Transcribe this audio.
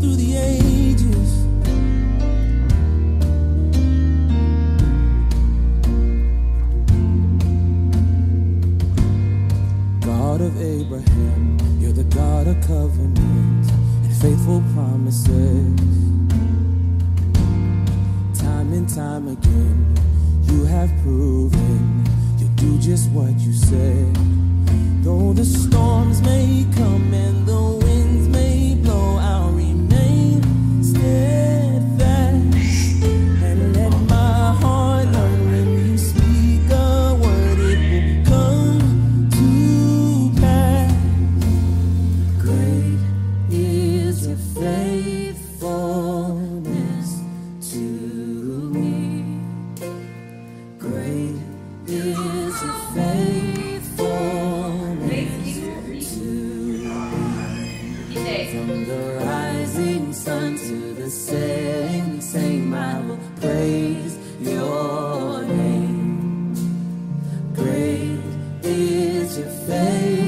through the ages. God of Abraham, you're the God of covenants and faithful promises. Time and time again, you have proven you do just what you said. Though the storms may come. From the rising sun to the setting same, I will praise your name. Praise is your faith.